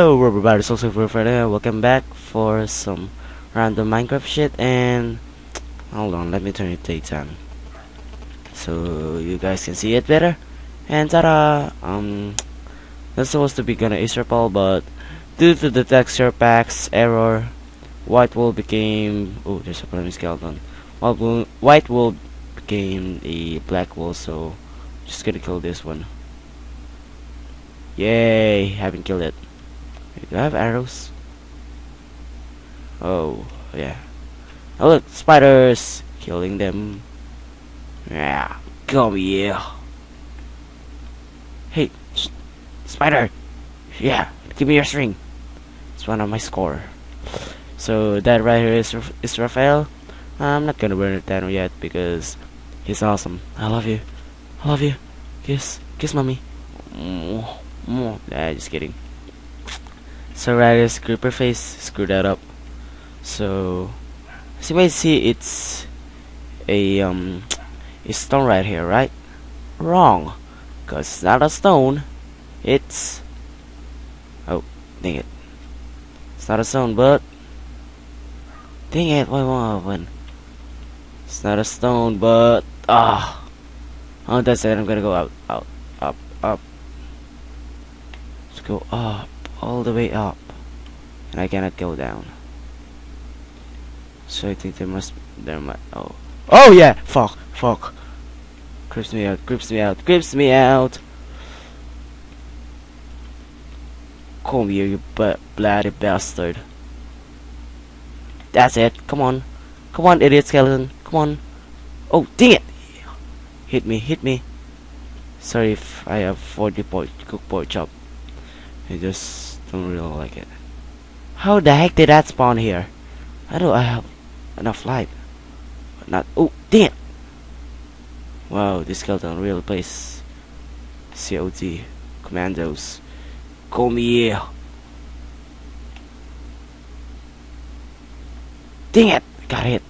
Hello everybody, it's also for Friday. Welcome back for some random Minecraft shit and hold on, let me turn it daytime so you guys can see it better. And ta-da! Um, that's supposed to be gonna Israel, but due to the texture packs error, white wool became oh, there's a flaming skeleton. White wool, white wool became a black wool, so just gonna kill this one. Yay! Haven't killed it. Do I have arrows? Oh, yeah. Oh look, spiders! Killing them. Yeah, come here. Hey, spider! Yeah, give me your string. It's one of my score. So that right here is is Raphael. I'm not gonna burn it down yet because he's awesome. I love you. I love you. Kiss, kiss, mommy. Nah, just kidding. So right is creeper face, screw that up. So as you may see it's a um a stone right here, right? Wrong. Cause it's not a stone. It's Oh, dang it. It's not a stone, but Dang it, why won't open? It's not a stone, but ah Oh that's it, I'm gonna go out, out, up, up. Let's go up all the way up and I cannot go down. So I think there must there might oh. Oh yeah fuck fuck. Creeps me out creeps me out creeps me out. Come here you bloody bastard. That's it come on. Come on idiot skeleton come on. Oh dang it! Hit me hit me. Sorry if I have 40 pork cook pork chop. I just don't really like it. How the heck did that spawn here? How do I have enough life. Not. Oh, damn! Wow, this skeleton really plays COD commandos. Come here! Dang it! Got hit.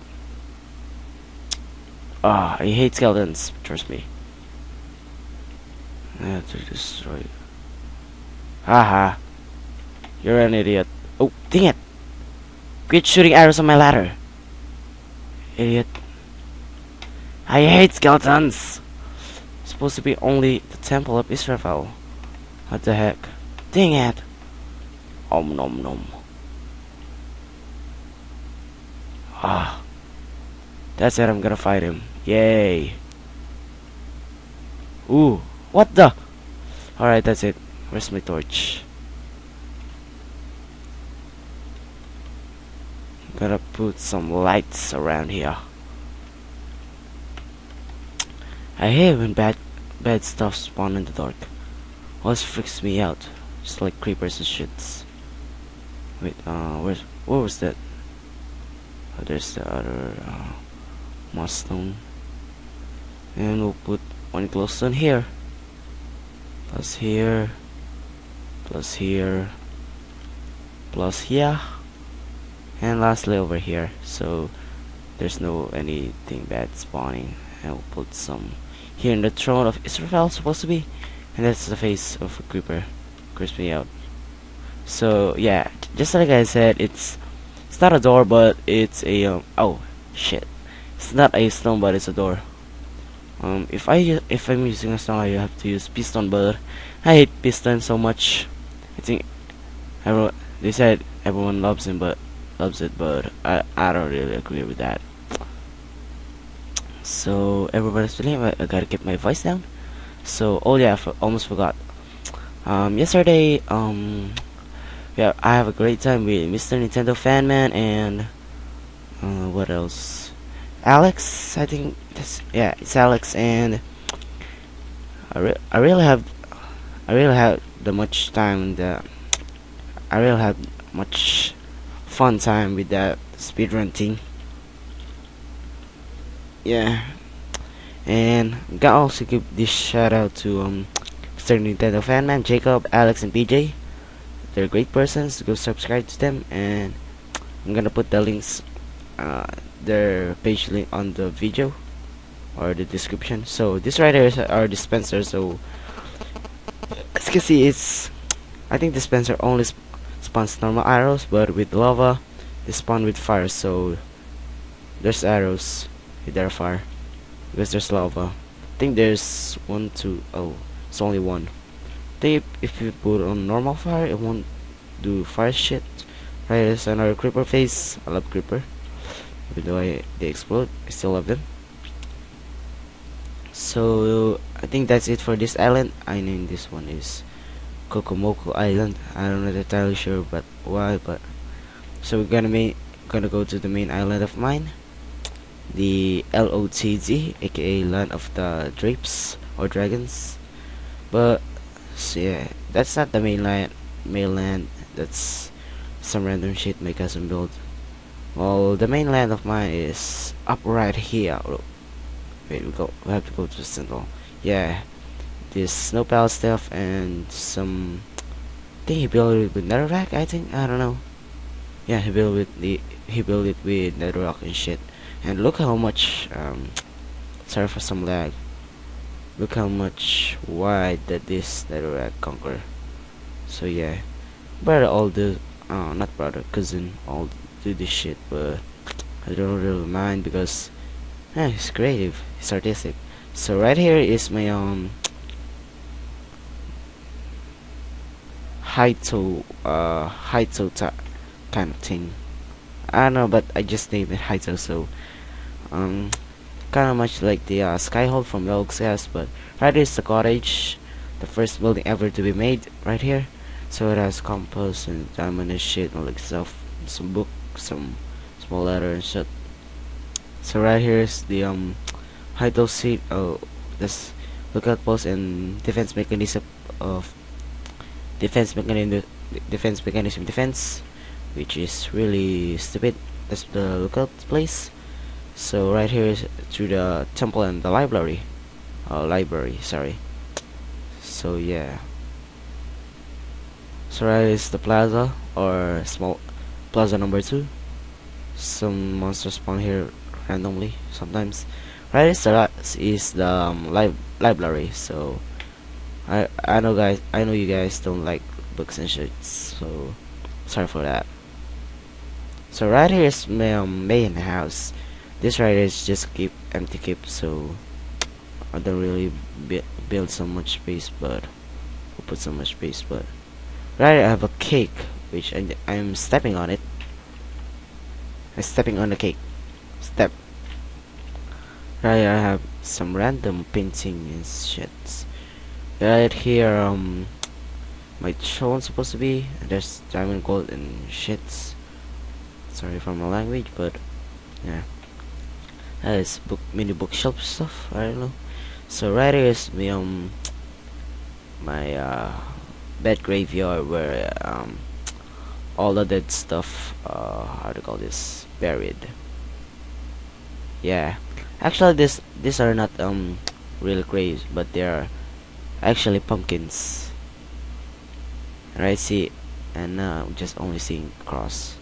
Ah, oh, I hate skeletons. Trust me. I have to destroy. Haha. You're an idiot. Oh, dang it! Quit shooting arrows on my ladder. Idiot. I hate skeletons! Supposed to be only the Temple of Israel. What the heck? Dang it! Om nom nom. Ah. That's it, I'm gonna fight him. Yay. Ooh. What the? Alright, that's it. Where's my torch? Gotta put some lights around here. I hate when bad bad stuff spawn in the dark. Always freaks me out. Just like creepers and shits. Wait, uh, where's what was that? Oh, there's the other uh, stone. And we'll put one glowstone here. Plus here. Plus here. Plus here and lastly over here so there's no anything bad spawning. And we'll put some here in the throne of Israel supposed to be. And that's the face of a creeper. Creeps me out. So yeah just like I said it's it's not a door but it's a um, oh shit. It's not a stone but it's a door. Um if I if I'm using a stone I have to use piston but I hate piston so much. I think everyone they said everyone loves him but loves it, but I, I don't really agree with that. So everybody's feeling I, I gotta get my voice down. So oh yeah, I almost forgot. Um, yesterday, um, yeah, I have a great time with Mr. Nintendo Fan Man and uh, what else? Alex, I think. That's, yeah, it's Alex, and I re I really have I really have the much time that I really have much fun time with that speedrun thing. Yeah. And I got also give this shout out to um Mr. Nintendo Fanman, Jacob, Alex and PJ. They're great persons. Go subscribe to them and I'm gonna put the links uh, their page link on the video or the description. So this right here is our dispenser so as you can see it's I think dispenser only spawns normal arrows, but with lava, they spawn with fire. So there's arrows with their fire because there's lava. I think there's one, two, oh, it's only one. I think if you put on normal fire, it won't do fire shit. Right, there's another creeper face. I love creeper. Even though I, they explode, I still love them. So I think that's it for this island. I named this one is Kokomoko Island. I don't know entirely sure, but why? But so we're gonna main, gonna go to the main island of mine, the LOTD, aka Land of the Drapes or Dragons. But so yeah, that's not the mainland. Mainland. That's some random shit my cousin built. Well, the mainland of mine is up right here. Oh, wait, we go. We have to go to the central. Yeah, this snow palace stuff and some. I think he built it with netherrack. I think I don't know. Yeah, he built with the he built it with netherrack and shit. And look how much. Um, sorry for some lag. Look how much wide that this netherrack conquer. So yeah, brother all the uh, not brother cousin all do this shit, but I don't really mind because yeah, he's creative, he's artistic. So right here is my um Highto uh Highto kind of thing. I don't know, but I just named it Highto, so um kind of much like the uh, Skyhold from Yolks but right here is the cottage, the first building ever to be made right here. So it has compass and diamond and shit and like stuff, some book, some small letter and shit. So right here is the um Highto seat. Oh, this lookout post and defense mechanism of defense mechanism defense mechanism defense, which is really stupid. That's the lookout place. So right here is to the temple and the library. Uh, library, sorry. So yeah. So right is the plaza or small plaza number two. Some monsters spawn here randomly sometimes. Right is the is the um, lib library. So I I know guys I know you guys don't like books and shit. So sorry for that. So right here is my main house. This right here is just keep empty keep. So I don't really build so much space, but we'll put so much space. But right here I have a cake, which I, I'm stepping on it. I'm stepping on the cake. Step. Right, I have some random painting and shit. Right here, um, my throne supposed to be. There's diamond, gold, and shits. Sorry for my language, but yeah. That is book, mini bookshelf stuff. I don't know. So right here is my um, my uh, bed graveyard where um, all the dead stuff. Uh, how to call this? Buried. Yeah Actually, this these are not um real graves, but they are actually pumpkins. Right? See, and now uh, just only seeing cross.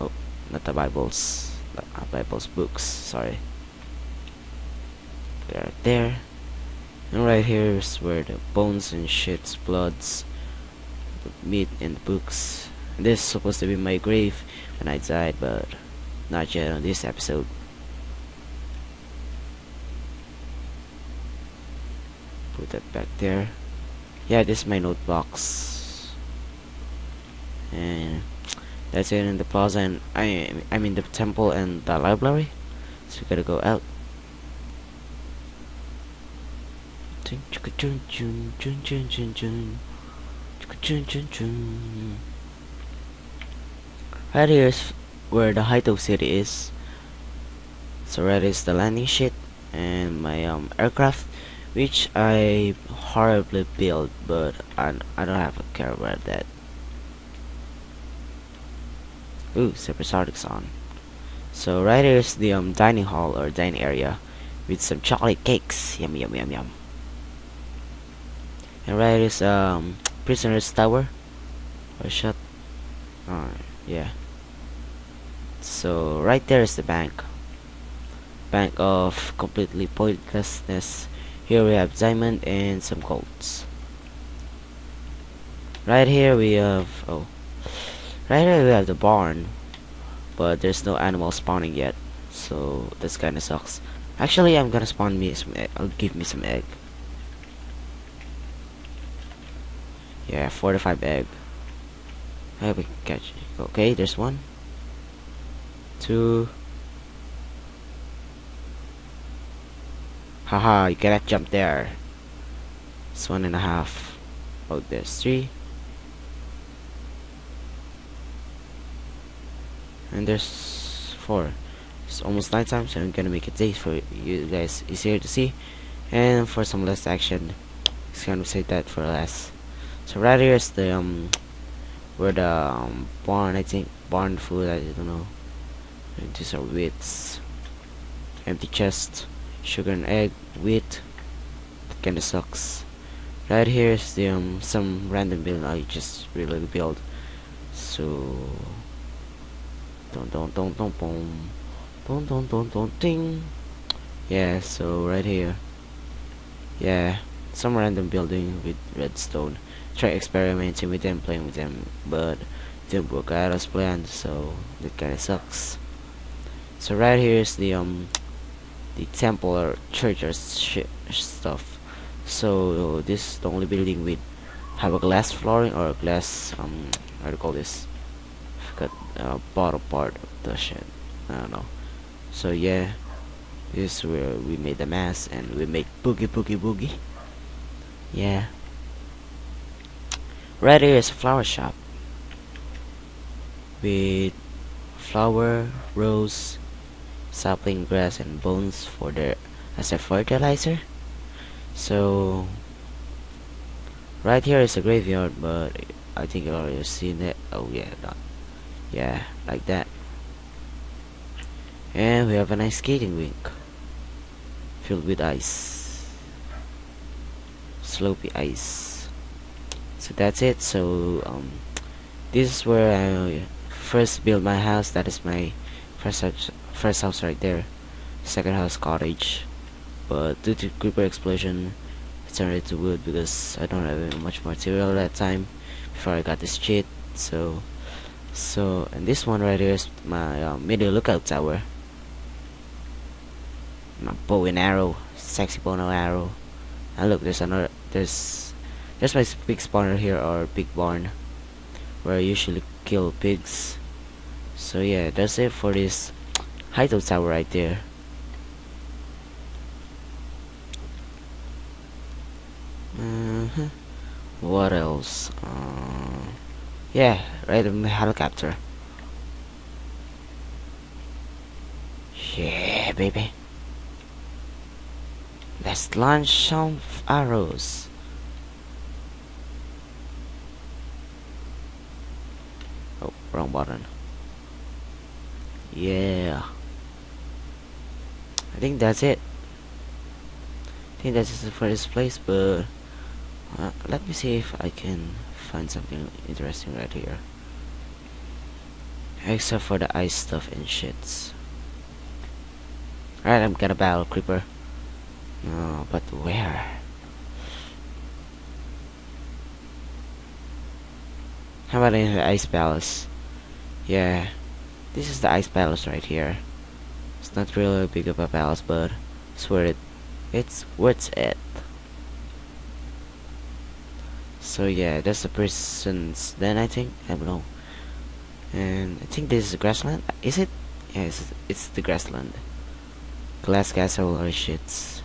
Oh, not the Bibles, the uh, Bibles books. Sorry. They're there. And right here is where the bones and shits, bloods, meat and books. This is supposed to be my grave when I died, but not yet on this episode. Put that back there. Yeah this is my note box and that's it in the plaza and I I mean the temple and the library. So we gotta go out. Right here is where the Highto city is. So right is the landing shit and my um aircraft which I horribly built but I, I don't have a care about that. Ooh supersonics on. So right here is the um, dining hall or dining area with some chocolate cakes. Yum yum yum yum. And right is um prisoner's tower. Or shut oh yeah. So right there is the bank. Bank of completely pointlessness here we have diamond and some golds. Right here we have oh, right here we have the barn, but there's no animal spawning yet, so this kind of sucks. Actually, I'm gonna spawn me some. Egg. I'll give me some egg. Yeah, 45 egg. I hope we catch it. Okay, there's one. Two. Haha, you cannot jump there. It's one and a half. Oh, there's three. And there's four. It's almost nighttime, so I'm gonna make it day for you guys easier to see. And for some less action, it's gonna save that for less. So right here is the um where the um, barn I think barn food I don't know. And these are wheats. Empty chest, sugar and egg, wheat. Kinda sucks. Right here is the um some random build I just really build. So don't don't don't don't boom don't don't don't don't ding yeah so right here yeah some random building with redstone try experimenting with them playing with them but didn't work out as planned so that kinda sucks so right here is the um the temple or church or stuff. So this is the only building with have a glass flooring or a glass um how do you call this? Got uh, bottom part of the shed. I don't know. So yeah this is where we made the mask and we made boogie boogie boogie. Yeah. Right here is a flower shop. With flower rose sapling grass and bones for their as a fertilizer. So right here is a graveyard but I think you already seen it. Oh yeah not yeah like that. And we have a nice skating rink filled with ice. Slopey ice. So that's it. So um, this is where I first built my house. That is my first first house right there. Second house cottage. But due to creeper explosion I turned it to wood because I don't have much material at that time before I got this cheat so so and this one right here is my uh, middle lookout tower. My bow and arrow sexy bow and arrow. And look there's another there's there's my big spawner here or big barn where I usually kill pigs. So yeah that's it for this hideout tower right there uh -huh. what else uh, yeah right in the helicopter yeah baby Let's launch some arrows. Oh, wrong button. Yeah. I think that's it. I think that's it for this place, but uh, let me see if I can find something interesting right here. Except for the ice stuff and shits. Alright, I'm gonna battle creeper. No, but where? How about in the ice palace? Yeah, this is the ice palace right here. Not really big of a palace, but it's worth it. It's worth it. So yeah, that's the person's then I think I don't know. And I think this is the grassland. Is it? Yes, yeah, it's, the grassland. Glass castle or shits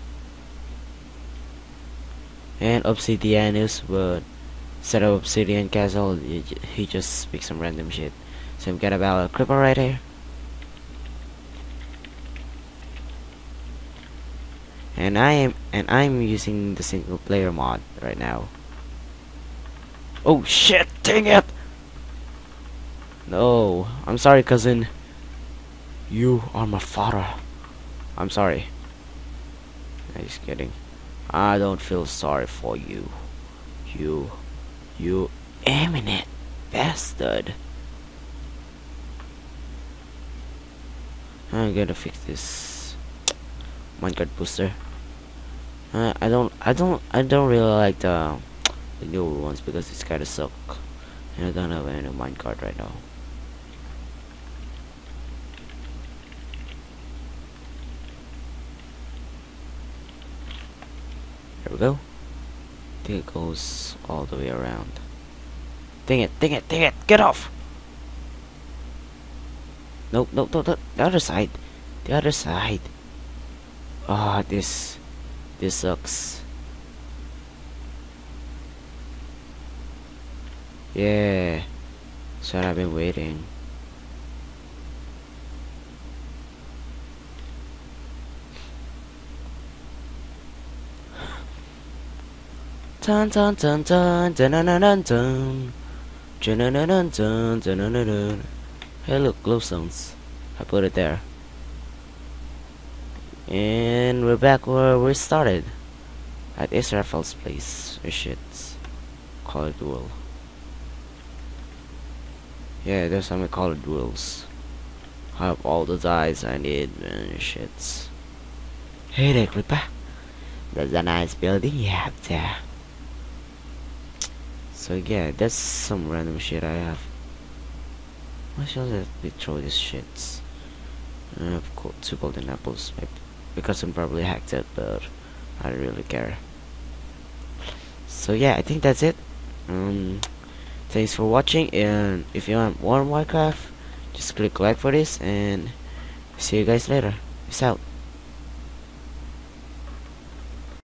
and Obsidianus would set up Obsidian Castle. He just speaks some random shit. So I'm gonna battle a creeper right here. And I am and I'm using the single player mod right now. Oh shit! Dang it! No, I'm sorry, cousin. You are my father. I'm sorry. I'm just kidding. I don't feel sorry for you. You, you eminent bastard. I'm gonna fix this minecart booster. Uh, I don't, I don't, I don't really like the the newer ones because it's kinda suck. And I don't have any minecart right now. There we go. I think it goes all the way around. Dang it, dang it, dang it, get off! Nope, nope, nope, nope, the other side. The other side. Ah, oh, this, this sucks. Yeah, so I've been waiting. Dun dun dun dun dun dun dun dun dun dun dun dun dun dun dun dun Hey look, glowstones. I put it there. And we're back where we started. At Israfel's place. Or call it wool. Yeah, there's some colored wools. I have all the dyes I need and shits. Hey there, Clipper. There's a nice building you have there. So yeah, that's some random shit I have. Why should I throw these shits? I have got two golden apples, maybe because I'm probably hacked it, but I don't really care. So yeah, I think that's it. Um, thanks for watching, and if you want more Minecraft, just click like for this, and see you guys later. Peace out.